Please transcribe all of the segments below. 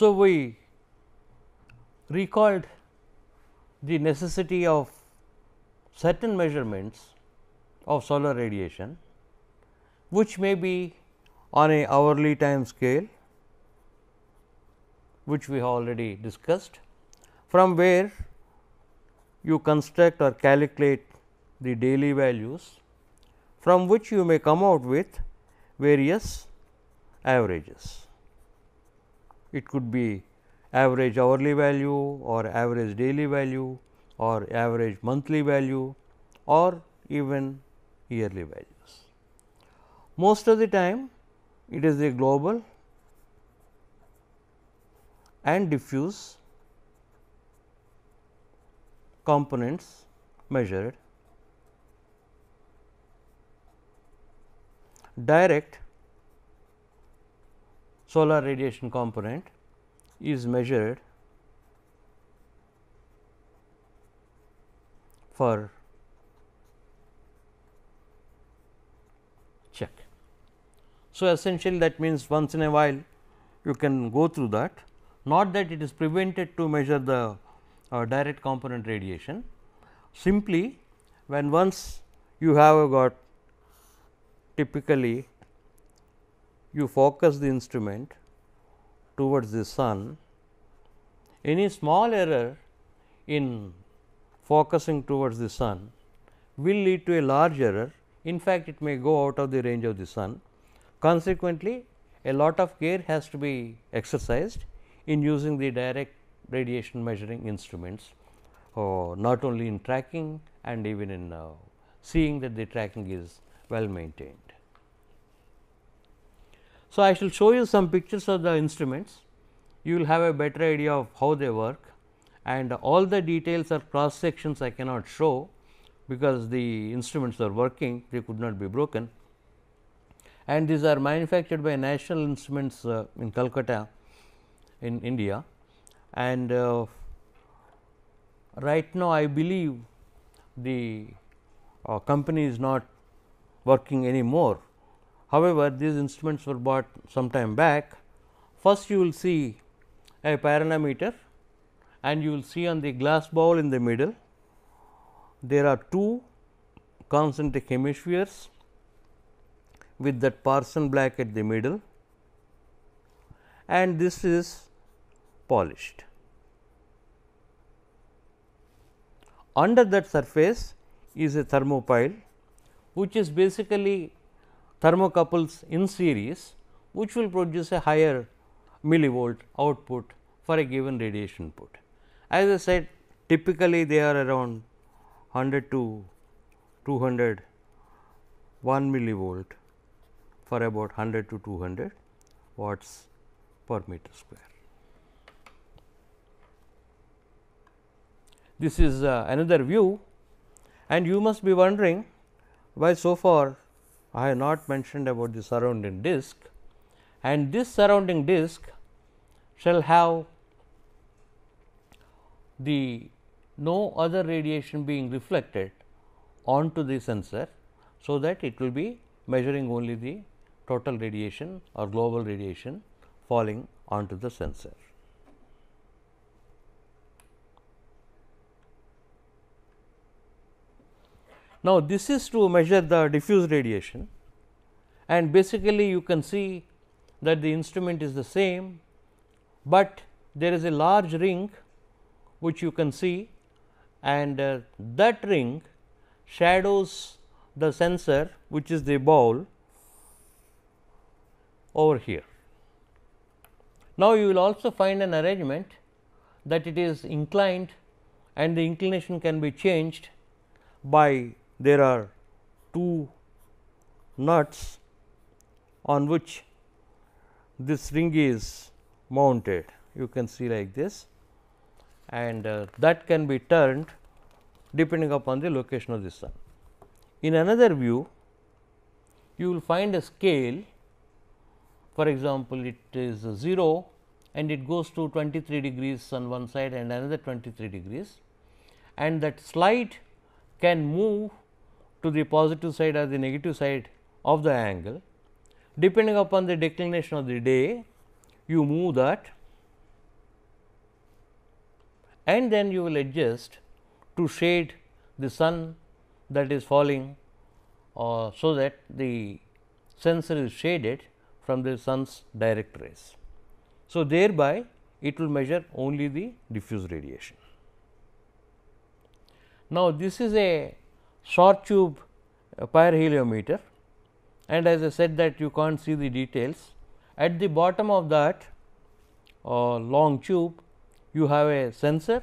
So, we recalled the necessity of certain measurements of solar radiation, which may be on a hourly time scale, which we have already discussed, from where you construct or calculate the daily values, from which you may come out with various averages. It could be average hourly value or average daily value or average monthly value or even yearly values. Most of the time it is a global and diffuse components measured. Direct solar radiation component is measured for check. So, essentially that means once in a while you can go through that not that it is prevented to measure the uh, direct component radiation. Simply when once you have got typically you focus the instrument towards the sun, any small error in focusing towards the sun will lead to a large error. In fact, it may go out of the range of the sun. Consequently, a lot of care has to be exercised in using the direct radiation measuring instruments, uh, not only in tracking and even in uh, seeing that the tracking is well maintained. So, I shall show you some pictures of the instruments, you will have a better idea of how they work. And all the details or cross sections I cannot show, because the instruments are working they could not be broken. And these are manufactured by National Instruments uh, in Calcutta in India. And uh, right now I believe the uh, company is not working anymore. However, these instruments were bought some time back. First you will see a pyranometer and you will see on the glass bowl in the middle there are two concentric hemispheres with that Parson black at the middle and this is polished. Under that surface is a thermopile which is basically thermocouples in series which will produce a higher millivolt output for a given radiation put. As I said typically they are around 100 to 200 1 millivolt for about 100 to 200 watts per meter square. This is uh, another view and you must be wondering why so far I have not mentioned about the surrounding disk and this surrounding disk shall have the no other radiation being reflected onto the sensor. So, that it will be measuring only the total radiation or global radiation falling onto the sensor. Now, this is to measure the diffuse radiation and basically you can see that the instrument is the same, but there is a large ring which you can see and uh, that ring shadows the sensor which is the bowl over here. Now, you will also find an arrangement that it is inclined and the inclination can be changed by there are two nuts on which this ring is mounted. You can see like this. And uh, that can be turned depending upon the location of the sun. In another view you will find a scale. For example, it is 0 and it goes to 23 degrees on one side and another 23 degrees. And that slide can move to the positive side or the negative side of the angle. Depending upon the declination of the day, you move that and then you will adjust to shade the sun that is falling uh, so that the sensor is shaded from the sun's direct rays. So, thereby it will measure only the diffuse radiation. Now, this is a short tube uh, pyrheliometer and as I said that you can't see the details. At the bottom of that uh, long tube you have a sensor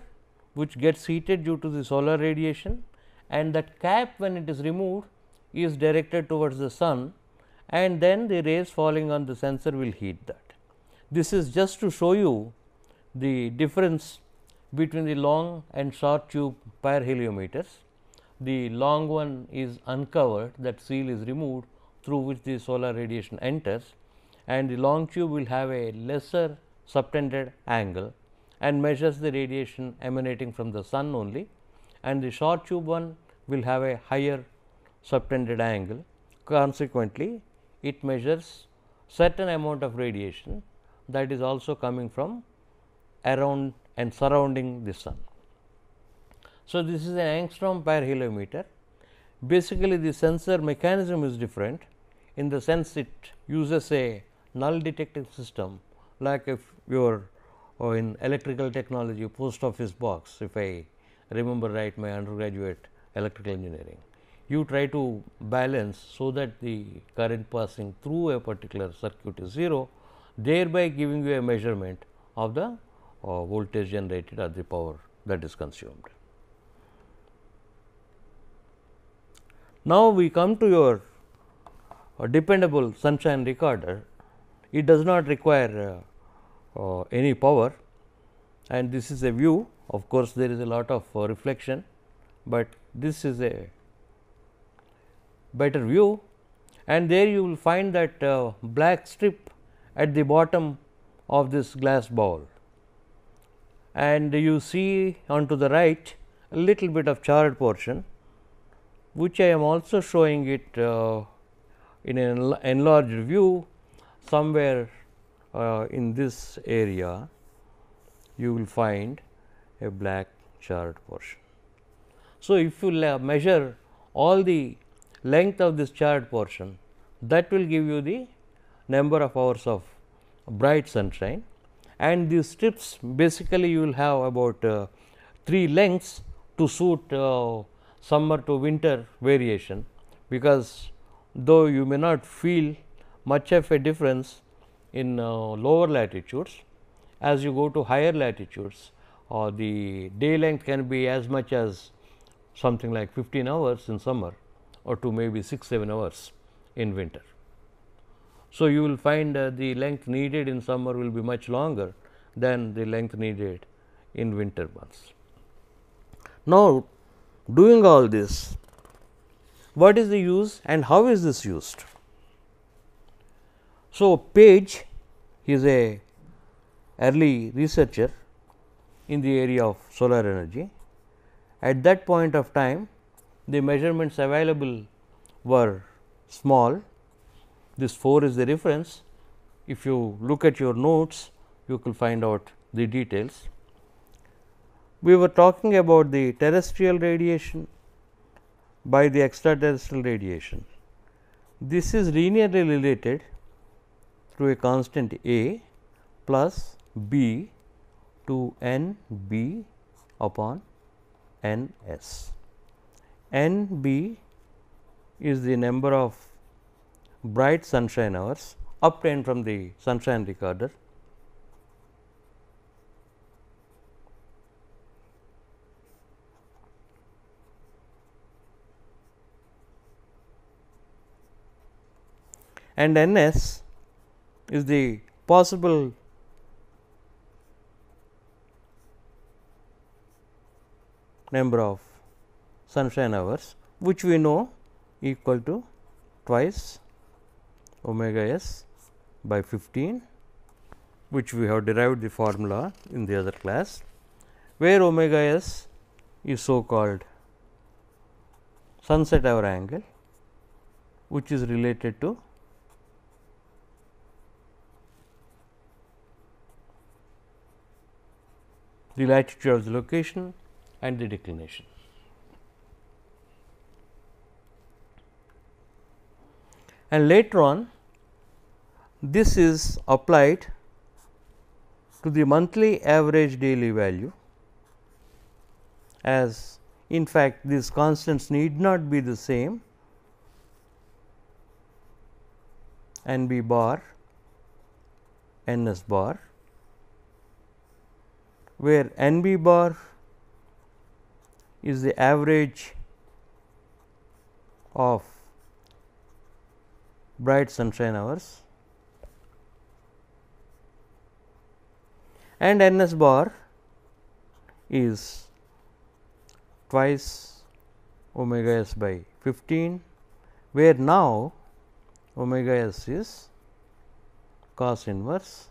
which gets heated due to the solar radiation and that cap when it is removed is directed towards the sun and then the rays falling on the sensor will heat that. This is just to show you the difference between the long and short tube pyrheliometers. The long one is uncovered that seal is removed through which the solar radiation enters and the long tube will have a lesser subtended angle and measures the radiation emanating from the sun only and the short tube one will have a higher subtended angle. Consequently, it measures certain amount of radiation that is also coming from around and surrounding the sun. So, this is an angstrom pyrheliometer. Basically, the sensor mechanism is different in the sense it uses a null detecting system like if you are oh, in electrical technology post office box if I remember right my undergraduate electrical engineering. You try to balance so that the current passing through a particular circuit is 0 thereby giving you a measurement of the uh, voltage generated or the power that is consumed. Now, we come to your uh, dependable sunshine recorder. It does not require uh, uh any power. And this is a view. Of course, there is a lot of uh, reflection, but this is a better view. And there you will find that uh, black strip at the bottom of this glass bowl. And you see on to the right a little bit of charred portion which I am also showing it uh, in an enlarged view somewhere uh, in this area you will find a black charred portion. So, if you measure all the length of this charred portion that will give you the number of hours of bright sunshine and these strips basically you will have about uh, 3 lengths to suit uh, summer to winter variation because though you may not feel much of a difference in uh, lower latitudes as you go to higher latitudes uh, the day length can be as much as something like 15 hours in summer or to maybe 6 7 hours in winter. So, you will find uh, the length needed in summer will be much longer than the length needed in winter months. Now, doing all this, what is the use and how is this used? So, Page is a early researcher in the area of solar energy. At that point of time, the measurements available were small this 4 is the reference. If you look at your notes, you will find out the details. We were talking about the terrestrial radiation by the extraterrestrial radiation. This is linearly related through a constant a plus b to n b upon n s. n b is the number of bright sunshine hours obtained from the sunshine recorder. And N s is the possible number of sunshine hours which we know equal to twice omega s by 15 which we have derived the formula in the other class where omega s is so called sunset hour angle which is related to the latitude of the location and the declination. And later on this is applied to the monthly average daily value as in fact, these constants need not be the same n b bar n s bar where n b bar is the average of bright sunshine hours and n s bar is twice omega s by 15, where now omega s is cos inverse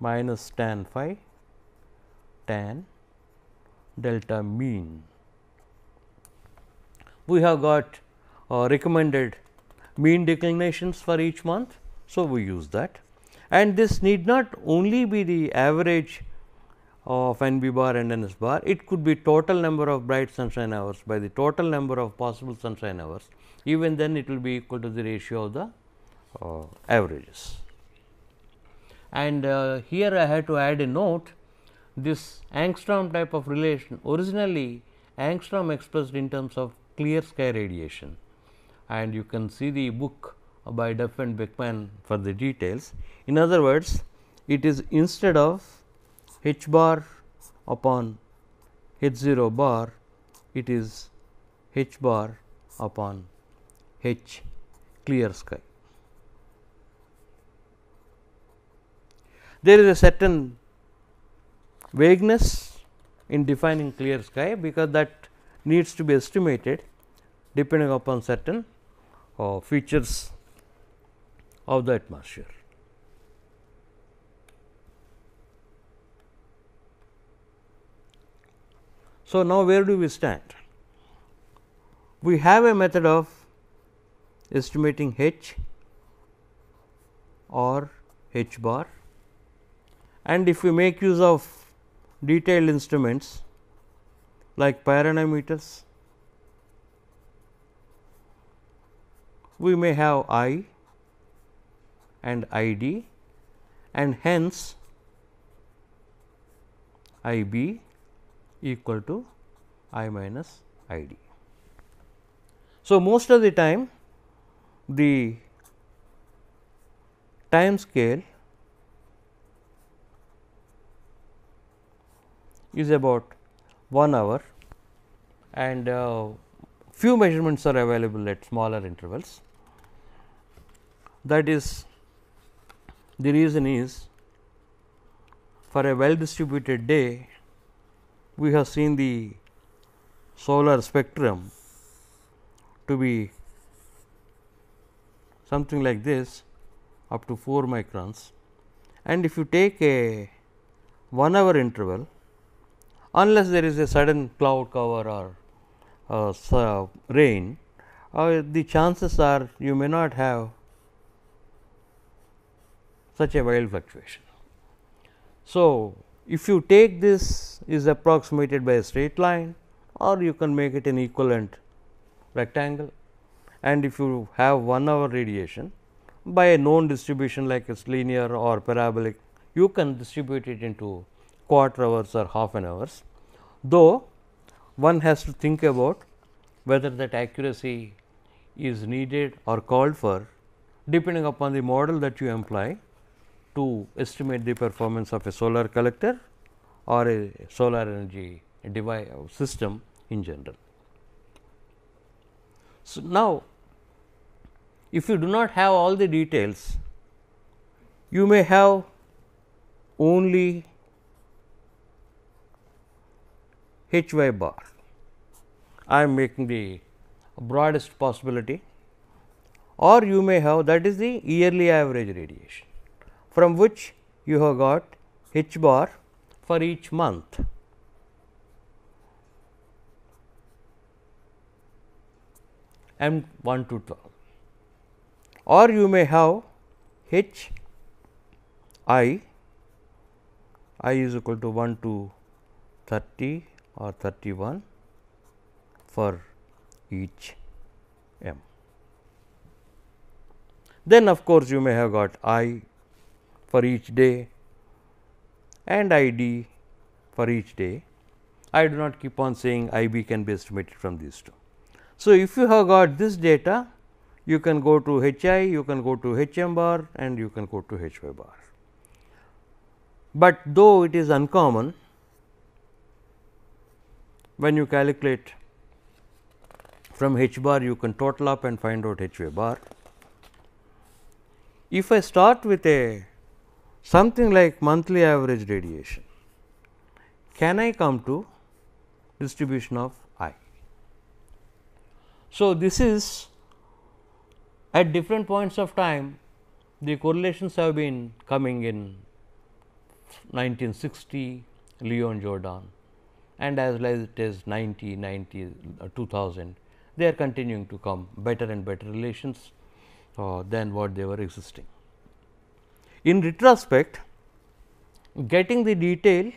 minus tan phi tan delta mean. We have got uh, recommended mean declinations for each month. So, we use that and this need not only be the average of n b bar and n s bar, it could be total number of bright sunshine hours by the total number of possible sunshine hours, even then it will be equal to the ratio of the uh, averages. And uh, here I had to add a note this angstrom type of relation originally angstrom expressed in terms of clear sky radiation and you can see the book by Duffie and Beckman for the details. In other words, it is instead of h bar upon h 0 bar it is h bar upon h clear sky. There is a certain vagueness in defining clear sky, because that needs to be estimated depending upon certain uh, features of the atmosphere. So, now where do we stand? We have a method of estimating h or h bar and if we make use of detailed instruments like pyranometers, we may have I and I d and hence I b equal to i minus i d. So, most of the time the time scale is about 1 hour and uh, few measurements are available at smaller intervals. That is the reason is for a well distributed day we have seen the solar spectrum to be something like this up to 4 microns and if you take a 1 hour interval unless there is a sudden cloud cover or uh, rain uh, the chances are you may not have such a wild fluctuation. So, if you take this is approximated by a straight line or you can make it an equivalent rectangle and if you have 1 hour radiation by a known distribution like it's linear or parabolic you can distribute it into quarter hours or half an hours. Though one has to think about whether that accuracy is needed or called for depending upon the model that you employ to estimate the performance of a solar collector or a solar energy device system in general. So, now if you do not have all the details, you may have only h y bar. I am making the broadest possibility or you may have that is the yearly average radiation from which you have got h bar for each month. m 1 to 12 or you may have h i i is equal to 1 to 30 or 31 for each m. Then of course, you may have got i for each day and i d for each day. I do not keep on saying i b can be estimated from these two. So, if you have got this data, you can go to h i, you can go to h m bar and you can go to h y bar. But though it is uncommon, when you calculate from h bar you can total up and find out h bar. If I start with a something like monthly average radiation, can I come to distribution of i? So, this is at different points of time the correlations have been coming in 1960 Liu and Jordan and as well as it is 90, 90, uh, 2000 they are continuing to come better and better relations uh, than what they were existing. In retrospect, getting the detail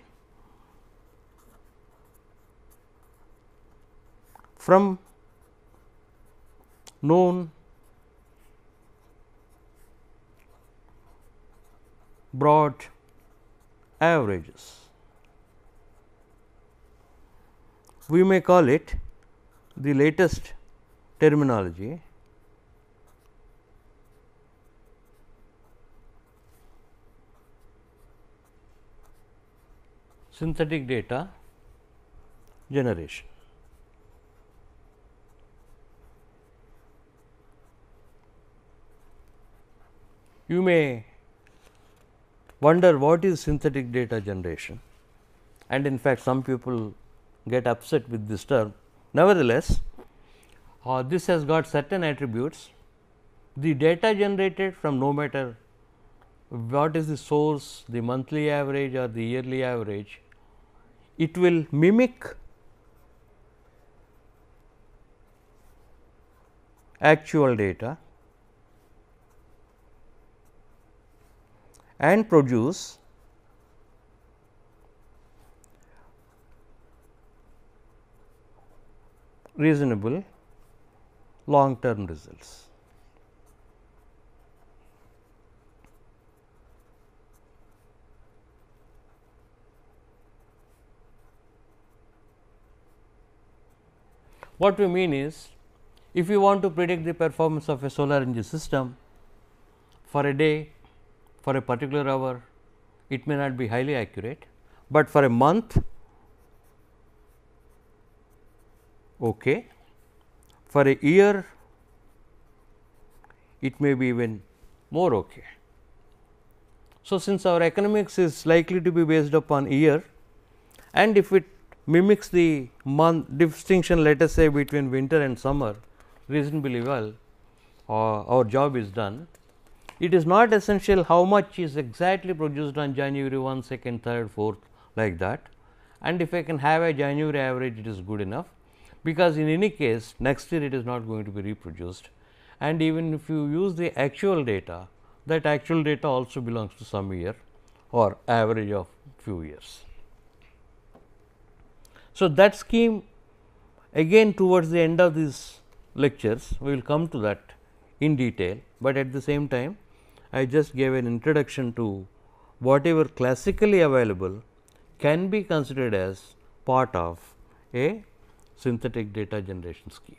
from known broad averages. We may call it the latest terminology synthetic data generation. You may wonder what is synthetic data generation and in fact, some people get upset with this term. Nevertheless, uh, this has got certain attributes. The data generated from no matter what is the source, the monthly average or the yearly average, it will mimic actual data and produce reasonable long term results. What we mean is, if you want to predict the performance of a solar energy system for a day, for a particular hour, it may not be highly accurate, but for a month okay. For a year, it may be even more okay. So, since our economics is likely to be based upon year and if it mimics the month distinction let us say between winter and summer reasonably well uh, our job is done. It is not essential how much is exactly produced on January 1, 2nd, 3rd, 4th like that and if I can have a January average it is good enough because in any case next year it is not going to be reproduced and even if you use the actual data that actual data also belongs to some year or average of few years. So, that scheme again towards the end of these lectures we will come to that in detail, but at the same time I just gave an introduction to whatever classically available can be considered as part of a synthetic data generation scheme.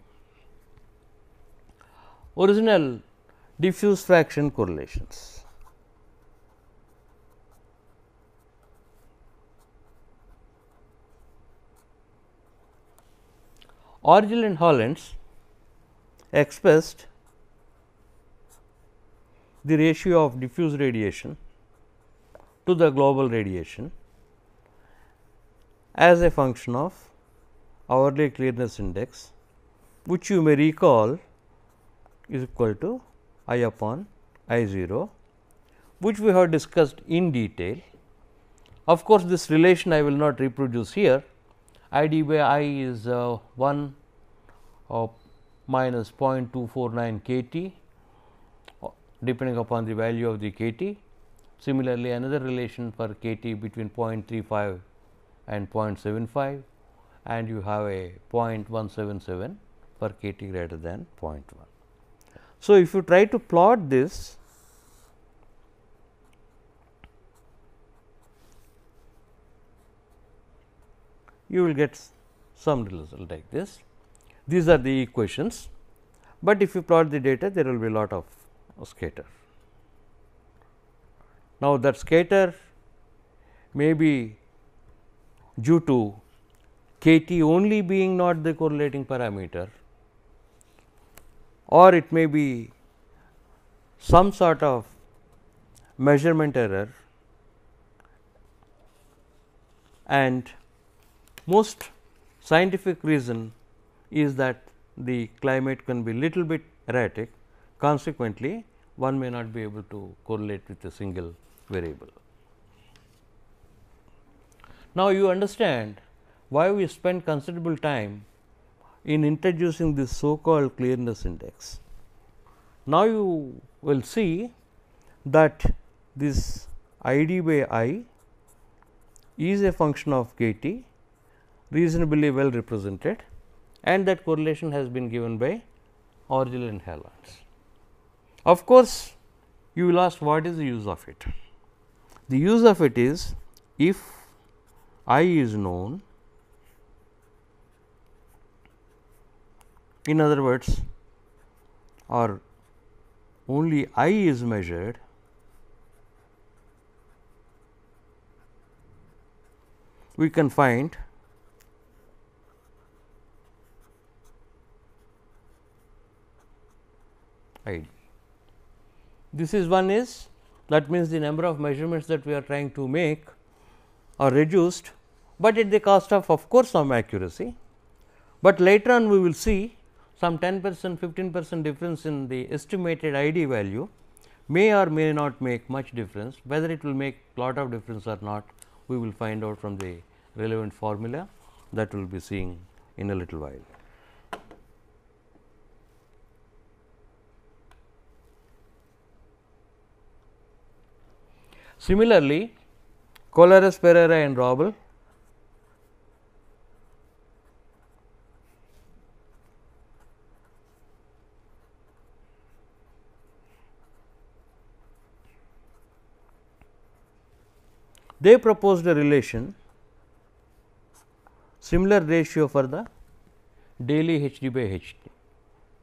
Original diffuse fraction correlations. Orgill and Hollands expressed the ratio of diffuse radiation to the global radiation as a function of hourly clearness index which you may recall is equal to i upon i 0 which we have discussed in detail. Of course, this relation I will not reproduce here i d by i is uh, 1 of minus 0.249 k T uh, depending upon the value of the k T. Similarly, another relation for k T between 0.35 and 0.75 and you have a 0.177 for k t greater than 0.1. So, if you try to plot this you will get some result like this. These are the equations, but if you plot the data there will be a lot of scatter. Now, that scatter may be due to k t only being not the correlating parameter or it may be some sort of measurement error and most scientific reason is that the climate can be little bit erratic consequently one may not be able to correlate with a single variable. Now, you understand why we spend considerable time in introducing this so called clearness index. Now, you will see that this I d by I is a function of k t reasonably well represented and that correlation has been given by Orgill and Hollands. Of course, you will ask what is the use of it. The use of it is if i is known in other words or only i is measured we can find i d. This is one is that means the number of measurements that we are trying to make are reduced, but at the cost of of course, some accuracy. But later on we will see some 10 percent 15 percent difference in the estimated I d value may or may not make much difference whether it will make lot of difference or not we will find out from the relevant formula that we will be seeing in a little while. Similarly, Collares Pereira and Rabl they proposed a relation similar ratio for the daily H d by H t.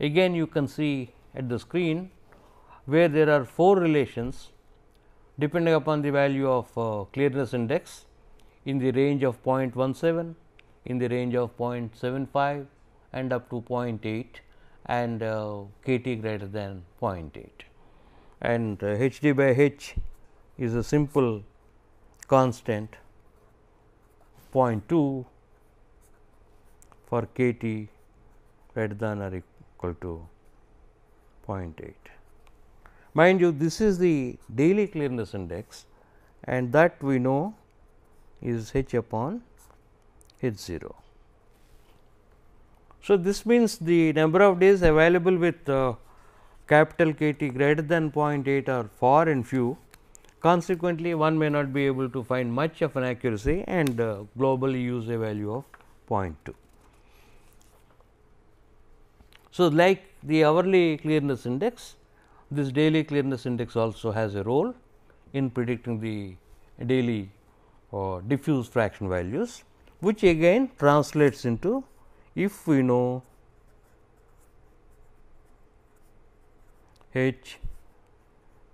Again you can see at the screen where there are four relations depending upon the value of uh, clearness index in the range of 0.17, in the range of 0.75 and up to 0.8 and uh, k t greater than 0.8 and uh, h d by h is a simple constant 0.2 for k t greater than or equal to 0.8. Mind you this is the daily clearness index and that we know is h upon h 0. So, this means the number of days available with uh, capital K T greater than 0.8 are far and few consequently, one may not be able to find much of an accuracy and uh, globally use a value of 0.2. So, like the hourly clearness index this daily clearness index also has a role in predicting the daily uh, diffuse fraction values, which again translates into if we know H,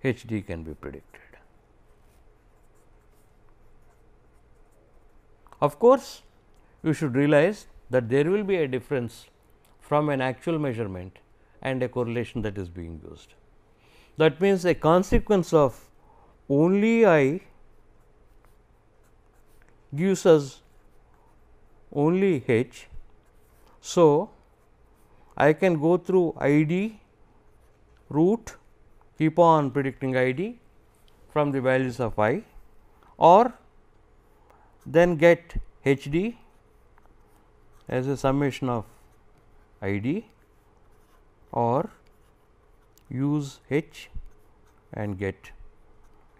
H d can be predicted. Of course, you should realize that there will be a difference from an actual measurement and a correlation that is being used. That means, a consequence of only i gives us only h. So, I can go through I d root keep on predicting I d from the values of i or then get h d as a summation of I d or use H and get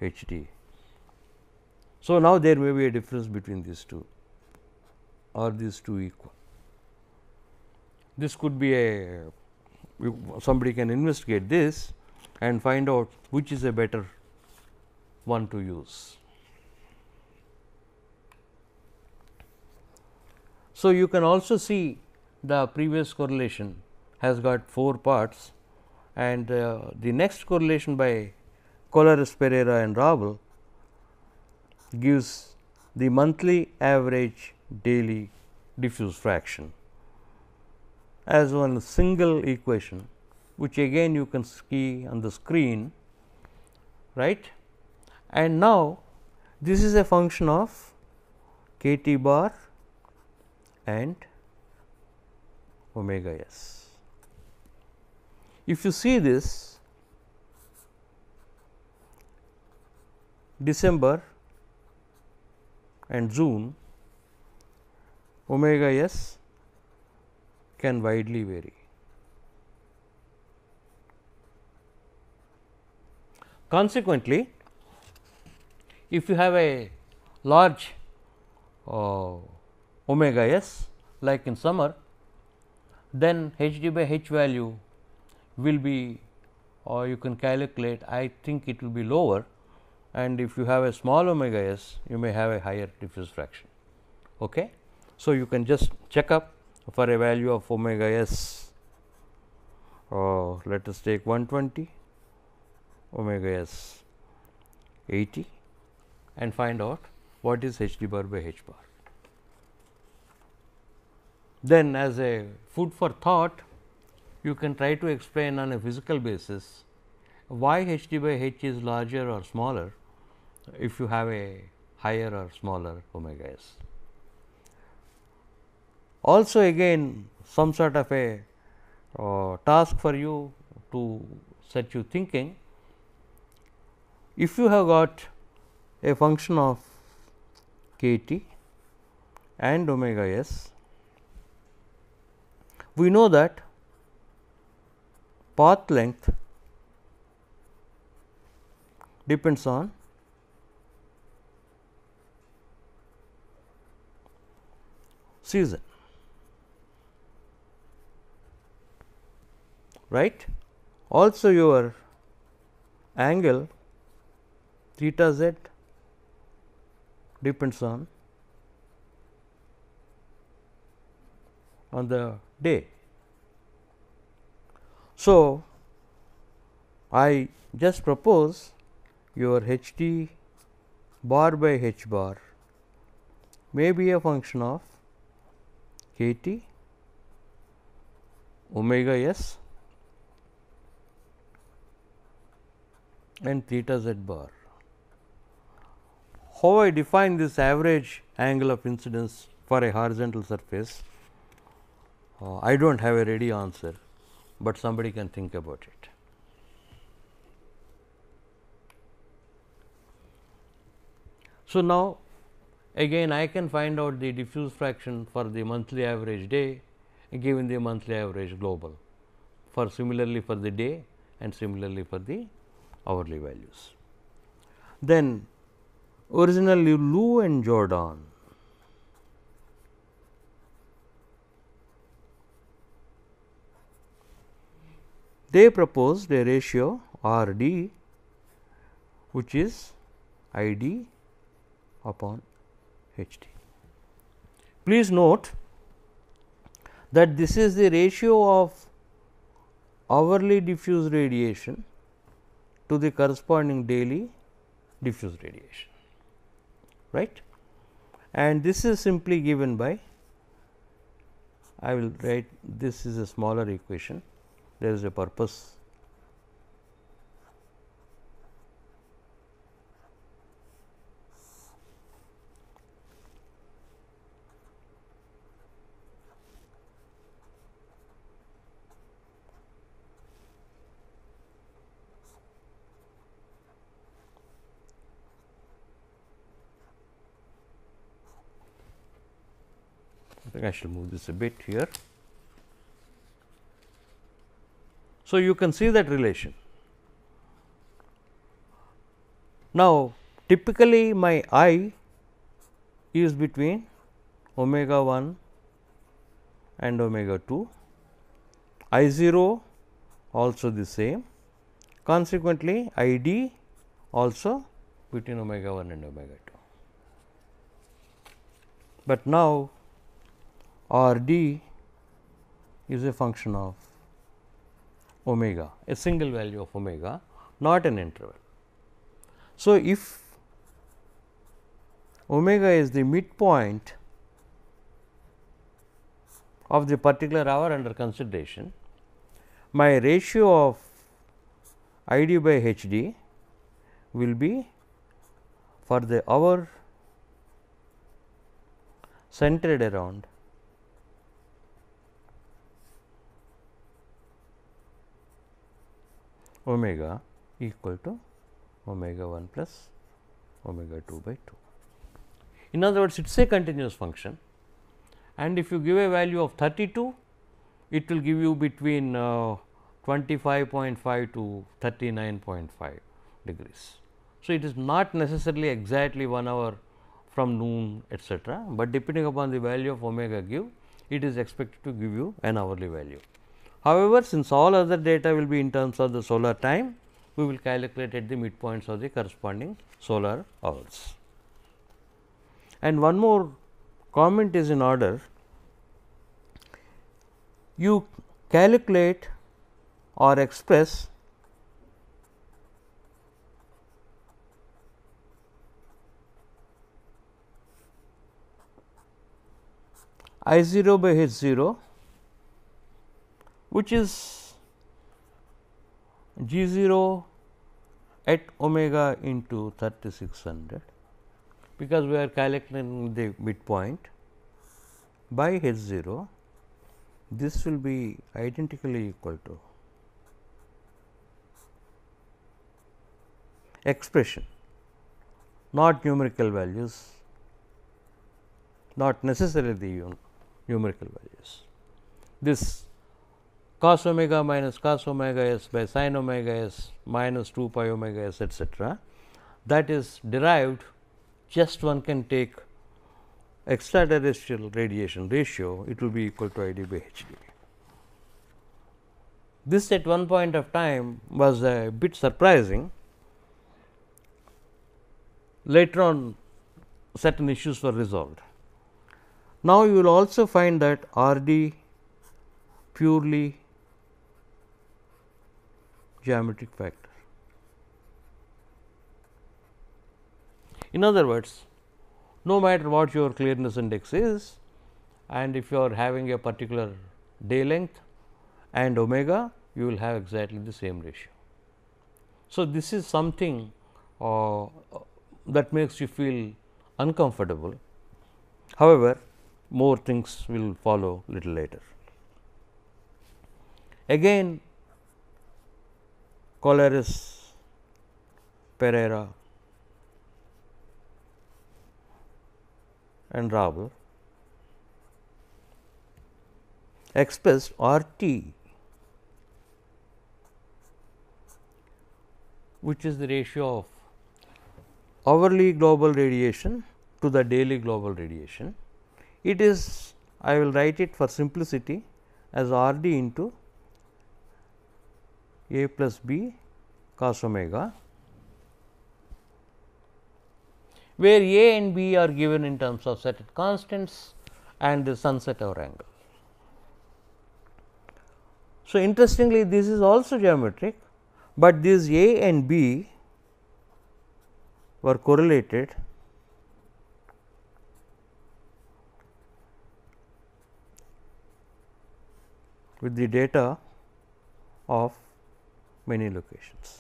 H d. So, now there may be a difference between these two are these two equal? This could be a somebody can investigate this and find out which is a better one to use. So, you can also see the previous correlation has got 4 parts and uh, the next correlation by Collares Pereira and Rabl gives the monthly average daily diffuse fraction as one single equation which again you can see on the screen right? And now this is a function of k t bar and omega s. If you see this December and June omega s can widely vary. Consequently, if you have a large uh, omega s like in summer, then h d by h value will be or you can calculate I think it will be lower and if you have a small omega s you may have a higher diffuse fraction. Okay. So, you can just check up for a value of omega s uh, let us take 120 omega s 80 and find out what is h d bar by h bar. Then as a food for thought you can try to explain on a physical basis why h d by h is larger or smaller if you have a higher or smaller omega s. Also again some sort of a uh, task for you to set you thinking. If you have got a function of k t and omega s, we know that path length depends on season right? Also your angle theta z depends on on the day. So, I just propose your h t bar by h bar may be a function of k t omega s and theta z bar. How I define this average angle of incidence for a horizontal surface? Uh, I do not have a ready answer, but somebody can think about it. So, now Again I can find out the diffuse fraction for the monthly average day given the monthly average global for similarly for the day and similarly for the hourly values. Then originally Liu and Jordan they proposed a ratio R d which is I d upon H t. Please note that this is the ratio of hourly diffuse radiation to the corresponding daily diffuse radiation right and this is simply given by I will write this is a smaller equation there is a purpose I think I shall move this a bit here. So, you can see that relation. Now, typically my I is between omega 1 and omega 2, I 0 also the same. Consequently, I d also between omega 1 and omega 2. But now, R d is a function of omega, a single value of omega, not an interval. So, if omega is the midpoint of the particular hour under consideration, my ratio of I d by H d will be for the hour centered around omega equal to omega 1 plus omega 2 by 2. In other words, it is a continuous function and if you give a value of 32, it will give you between uh, 25.5 to 39.5 degrees. So, it is not necessarily exactly 1 hour from noon etcetera, but depending upon the value of omega give it is expected to give you an hourly value. However, since all other data will be in terms of the solar time, we will calculate at the midpoints of the corresponding solar hours. And one more comment is in order, you calculate or express I 0 by H 0 which is G 0 at omega into 3600 because we are calculating the midpoint by H 0 this will be identically equal to expression not numerical values not necessarily the numerical values. This cos omega minus cos omega s by sin omega s minus 2 pi omega s etcetera that is derived just one can take extraterrestrial radiation ratio it will be equal to I d by H d. This at one point of time was a bit surprising. Later on certain issues were resolved. Now, you will also find that R d purely geometric factor. In other words, no matter what your clearness index is and if you are having a particular day length and omega, you will have exactly the same ratio. So, this is something uh, that makes you feel uncomfortable. However, more things will follow little later. Again Collares, Pereira and Rabl expressed R t which is the ratio of hourly global radiation to the daily global radiation. It is I will write it for simplicity as R d into a plus b cos omega, where a and b are given in terms of set constants and the sunset hour angle. So, interestingly this is also geometric, but these a and b were correlated with the data of many locations.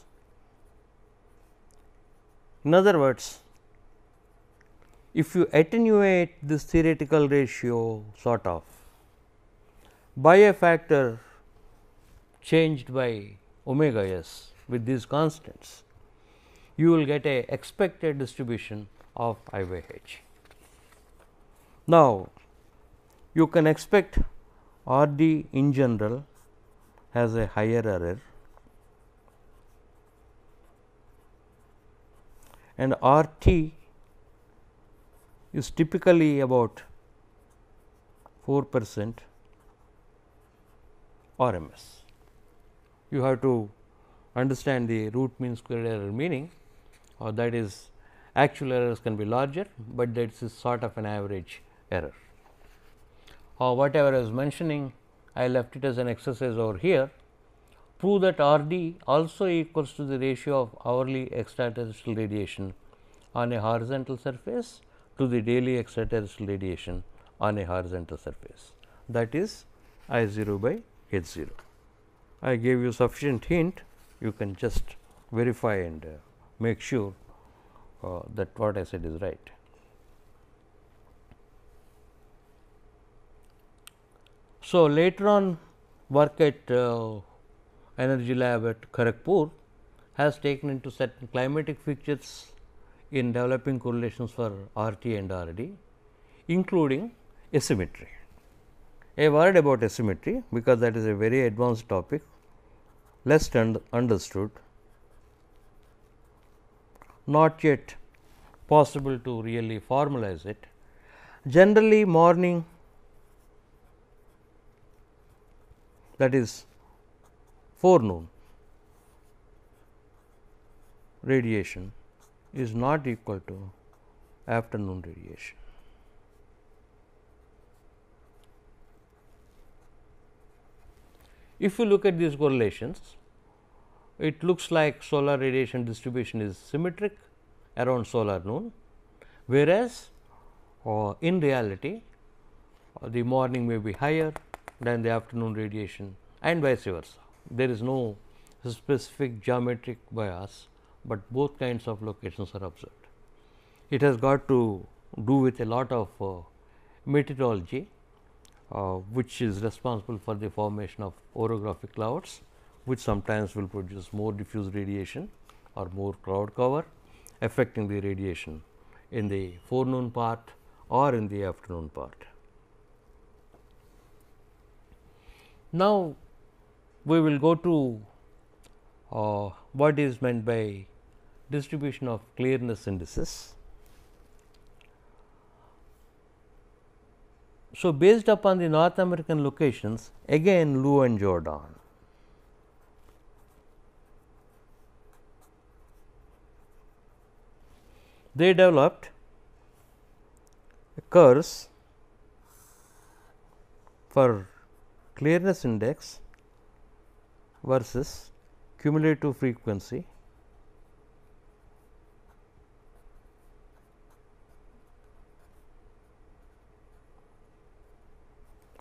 In other words, if you attenuate this theoretical ratio sort of by a factor changed by omega s with these constants, you will get a expected distribution of I by h. Now, you can expect R d in general has a higher error and R t is typically about 4 percent RMS. You have to understand the root mean square error meaning or that is actual errors can be larger, but that is sort of an average error. Or whatever I was mentioning, I left it as an exercise over here. Prove that R d also equals to the ratio of hourly extraterrestrial radiation on a horizontal surface to the daily extraterrestrial radiation on a horizontal surface that is I 0 by H 0. I gave you sufficient hint you can just verify and uh, make sure uh, that what I said is right. So, later on work at uh, energy lab at Kharagpur has taken into certain climatic features in developing correlations for RT and RD, including asymmetry. A word about asymmetry, because that is a very advanced topic, less understood, not yet possible to really formalize it. Generally morning that is forenoon radiation is not equal to afternoon radiation. If you look at these correlations, it looks like solar radiation distribution is symmetric around solar noon, whereas uh, in reality uh, the morning may be higher than the afternoon radiation and vice versa. There is no specific geometric bias but both kinds of locations are observed. It has got to do with a lot of uh, meteorology, uh, which is responsible for the formation of orographic clouds, which sometimes will produce more diffuse radiation or more cloud cover affecting the radiation in the forenoon part or in the afternoon part. Now, we will go to uh, what is meant by distribution of clearness indices. So, based upon the North American locations again Liu and Jordan. They developed a curves for clearness index versus cumulative frequency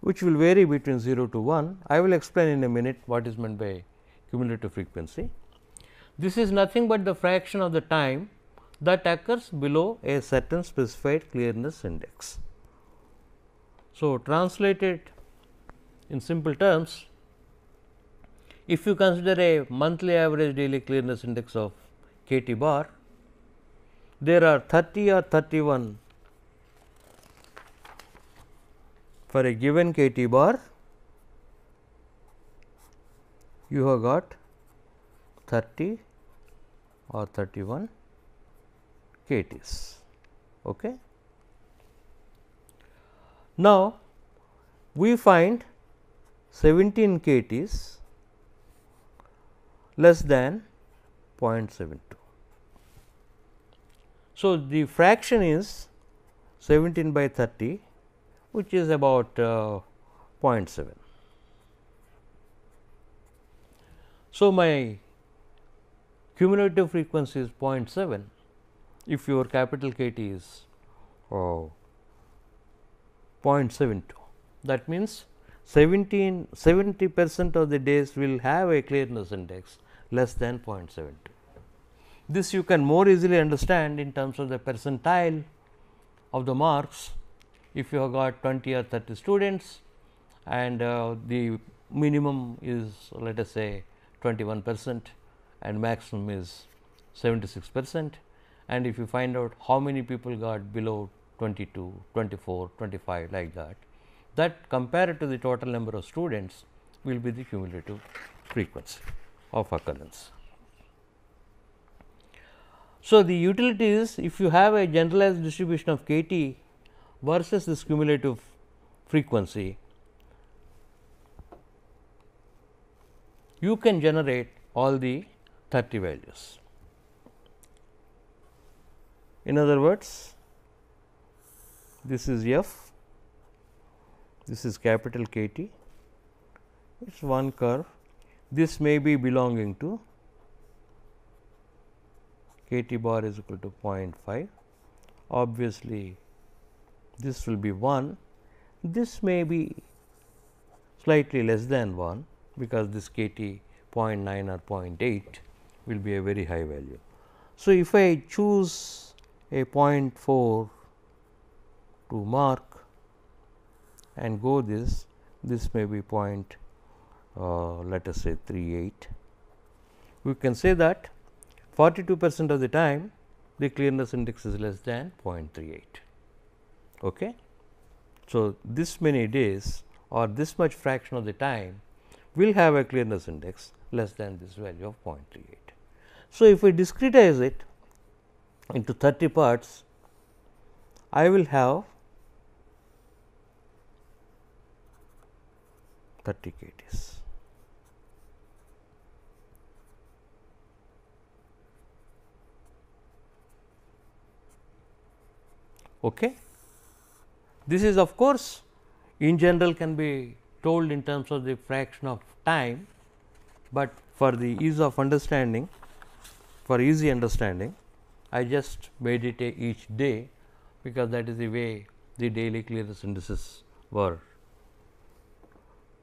which will vary between 0 to 1. I will explain in a minute what is meant by cumulative frequency. This is nothing but the fraction of the time that occurs below a certain specified clearness index. So, translated in simple terms, if you consider a monthly average daily clearness index of k T bar, there are 30 or 31 for a given k T bar, you have got 30 or 31 k Ts. Okay. Now, we find 17 k Ts less than 0.72. So, the fraction is 17 by 30 which is about uh, 0.7. So, my cumulative frequency is 0.7 if your capital K T is uh, 0.72. That means 17 70 percent of the days will have a clearness index less than 0.72. This you can more easily understand in terms of the percentile of the marks if you have got 20 or 30 students and uh, the minimum is let us say 21 percent and maximum is 76 percent and if you find out how many people got below 22, 24, 25 like that, that compared to the total number of students will be the cumulative frequency of occurrence. So, the utility is if you have a generalized distribution of k t versus this cumulative frequency, you can generate all the 30 values. In other words, this is f, this is capital K T, it is one curve, this may be belonging to K T bar is equal to 0.5. Obviously, this will be 1, this may be slightly less than 1 because this K T 0.9 or 0.8 will be a very high value. So, if I choose a 0.4 to mark and go this, this may be point uh, Uh, let us say 38. We can say that 42 percent of the time the clearness index is less than 0.38. Okay. So, this many days or this much fraction of the time will have a clearness index less than this value of 0.38. So, if we discretize it into 30 parts, I will have 30 kts. Okay. This is of course, in general can be told in terms of the fraction of time, but for the ease of understanding for easy understanding I just made it each day because that is the way the daily clearness indices were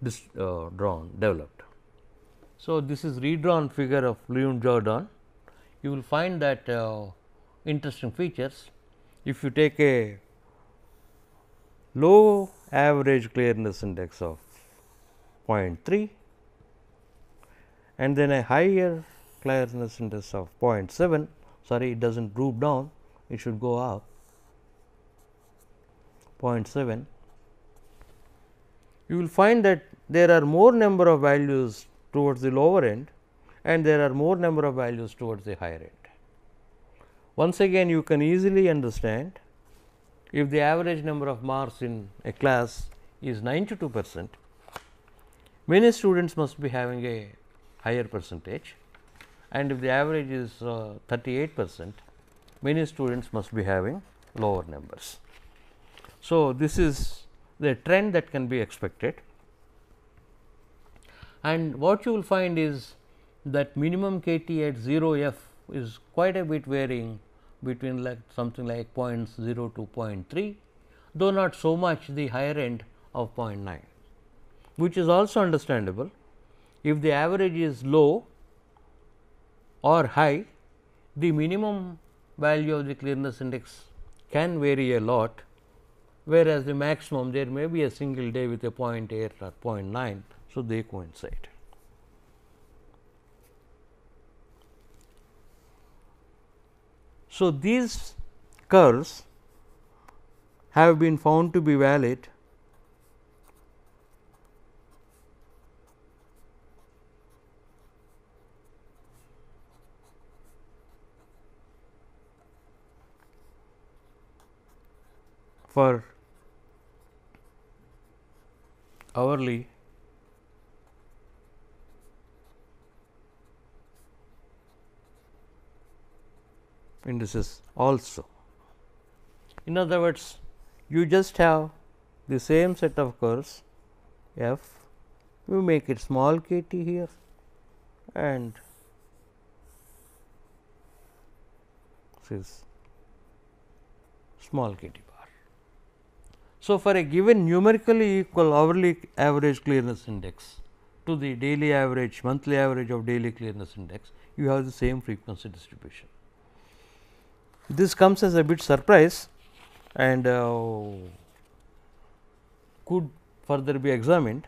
this, uh, drawn developed. So, this is redrawn figure of Liu and Jordan. You will find that uh, interesting features. If you take a low average clearness index of 0.3 and then a higher clearness index of 0.7 sorry it does not group down it should go up 0.7 you will find that there are more number of values towards the lower end and there are more number of values towards the higher end. Once again you can easily understand if the average number of marks in a class is 92 percent, many students must be having a higher percentage and if the average is uh, 38 percent, many students must be having lower numbers. So, this is the trend that can be expected and what you will find is that minimum k t at 0 f is quite a bit varying between like something like 0.0 to 0.3, though not so much the higher end of 0.9, which is also understandable. If the average is low or high, the minimum value of the clearness index can vary a lot, whereas the maximum there may be a single day with a 0.8 or 0.9. So, they coincide. So, these curves have been found to be valid for hourly indices also. In other words, you just have the same set of curves f, you make it small k t here and this is small k t bar. So, for a given numerically equal hourly average clearness index to the daily average monthly average of daily clearness index, you have the same frequency distribution. This comes as a bit surprise and uh, could further be examined.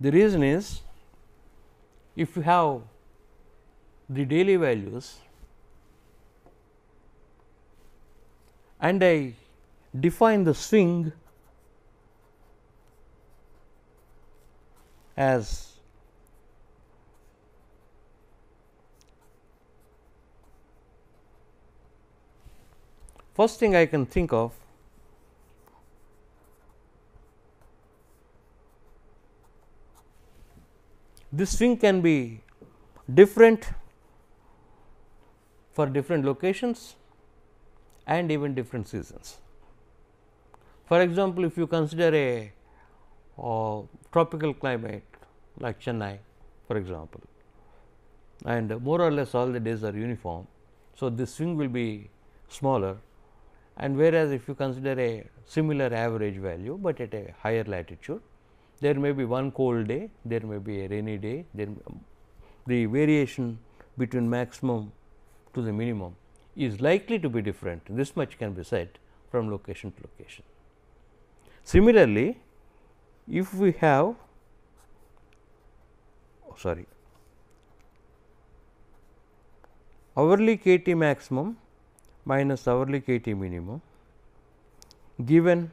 The reason is if you have the daily values and I define the swing as First thing I can think of this swing can be different for different locations and even different seasons. For example, if you consider a uh, tropical climate like Chennai for example and more or less all the days are uniform. So, this swing will be smaller and whereas, if you consider a similar average value, but at a higher latitude there may be one cold day, there may be a rainy day, there the variation between maximum to the minimum is likely to be different. This much can be said from location to location. Similarly, if we have oh, sorry hourly k T maximum minus hourly k T minimum given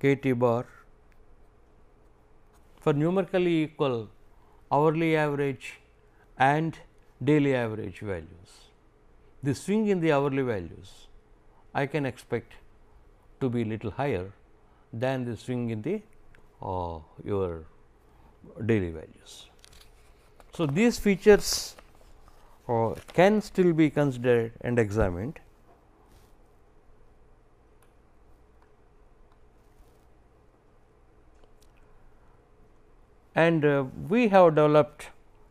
k T bar for numerically equal hourly average and daily average values. The swing in the hourly values I can expect to be little higher than the swing in the uh, your daily values. So, these features uh, can still be considered and examined. And uh, we have developed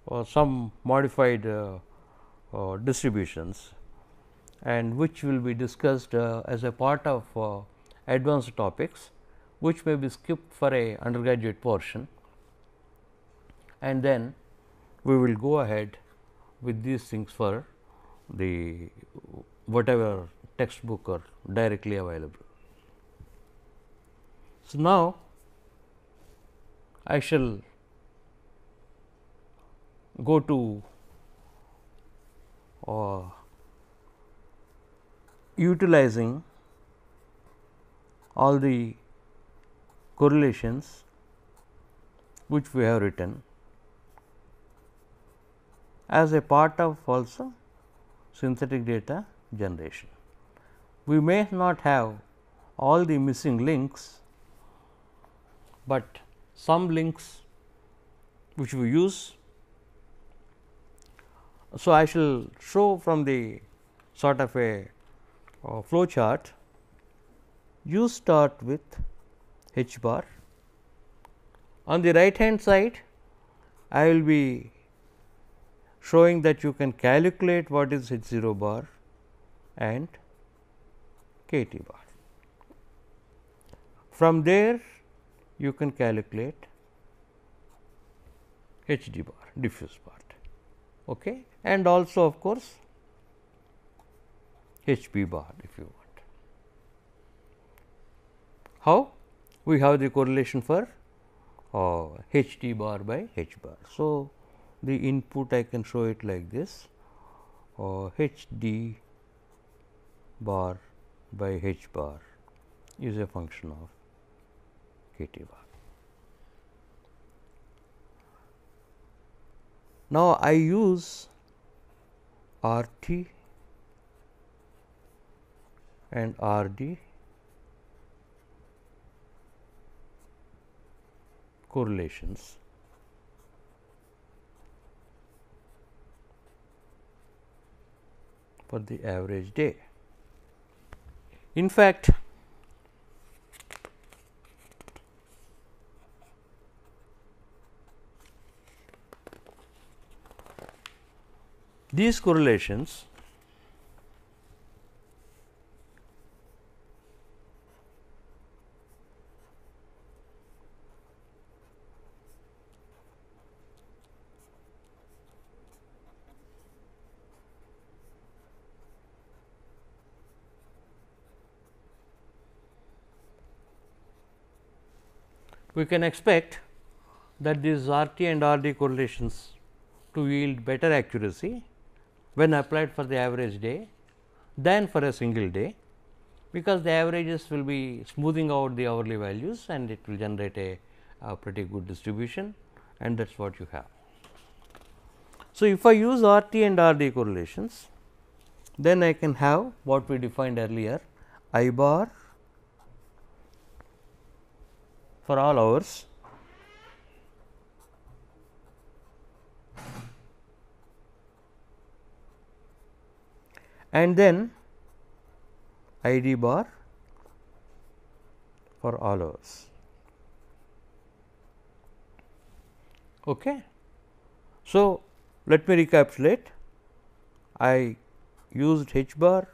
uh, some modified uh, uh, distributions and which will be discussed as a part of advanced topics which may be skipped for a undergraduate portion and then we will go ahead with these things for the whatever textbook or directly available. So, now I shall go to uh, utilizing all the correlations which we have written as a part of also synthetic data generation. We may not have all the missing links, but some links which we use so, I shall show from the sort of a uh, flow chart, you start with h bar. On the right hand side, I will be showing that you can calculate what is h 0 bar and k t bar. From there, you can calculate h d bar diffuse part. Okay and also of course, H p bar if you want. How? We have the correlation for uh, H t bar by H bar. So, the input I can show it like this uh, H d bar by H bar is a function of K t bar. Now, I use R T and R D correlations. For the average day. In fact, These correlations we can expect that these R T and R D correlations to yield better accuracy when applied for the average day than for a single day, because the averages will be smoothing out the hourly values and it will generate a, a pretty good distribution and that is what you have. So, if I use R T and R D correlations, then I can have what we defined earlier I bar for all hours and then id bar for all hours. Okay. So, let me recapitulate. I used h bar,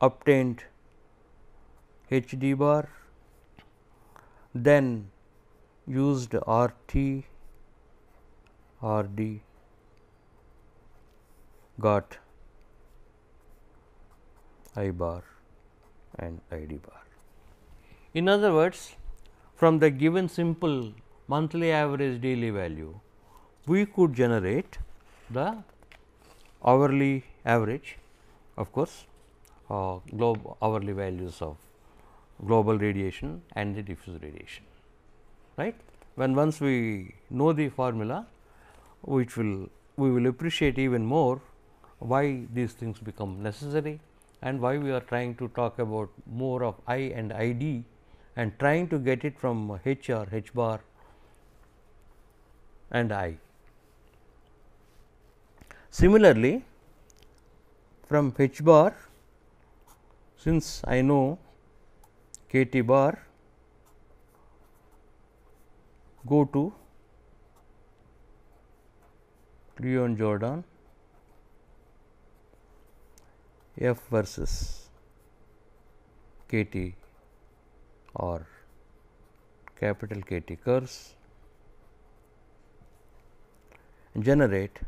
obtained h d bar, then used R t, R d, got I bar and I d bar. In other words, from the given simple monthly average daily value, we could generate the hourly average of course, uh, globe hourly values of global radiation and the diffuse radiation right. When once we know the formula which will we will appreciate even more why these things become necessary and why we are trying to talk about more of I and I d and trying to get it from H or H bar and I. Similarly, from H bar since I know K T bar go to Liu and Jordan F versus K T or capital K T curves generate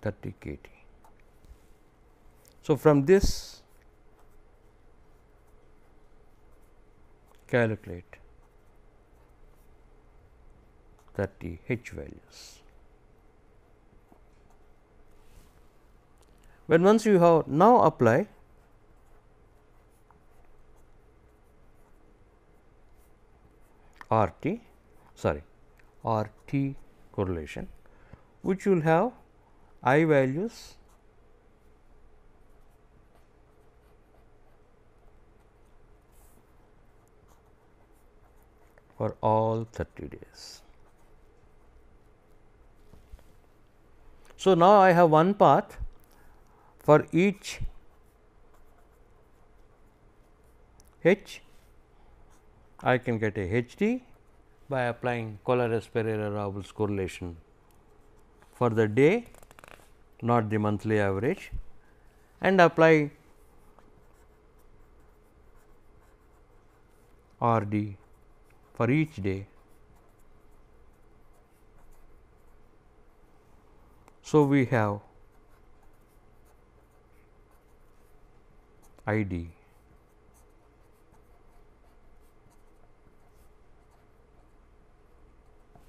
thirty K T. So, from this calculate 30 H values. When once you have now apply R t sorry R t correlation which will have I values for all 30 days. So, now I have one path for each H I can get a H d by applying Collares Pereira Rabl correlation for the day not the monthly average and apply R d for each day. So, we have I d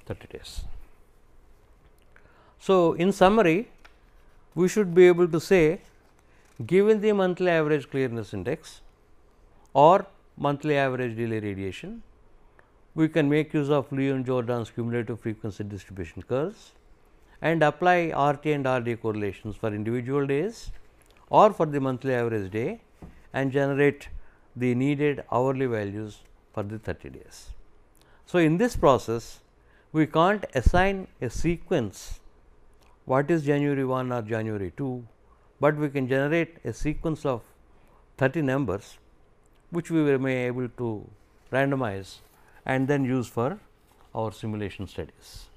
thirty days. So, in summary we should be able to say given the monthly average clearness index or monthly average delay radiation, we can make use of Liu and Jordan's cumulative frequency distribution curves and apply R t and R d correlations for individual days or for the monthly average day and generate the needed hourly values for the 30 days. So, in this process we can't assign a sequence what is January 1 or January 2, but we can generate a sequence of 30 numbers which we may able to randomize and then use for our simulation studies.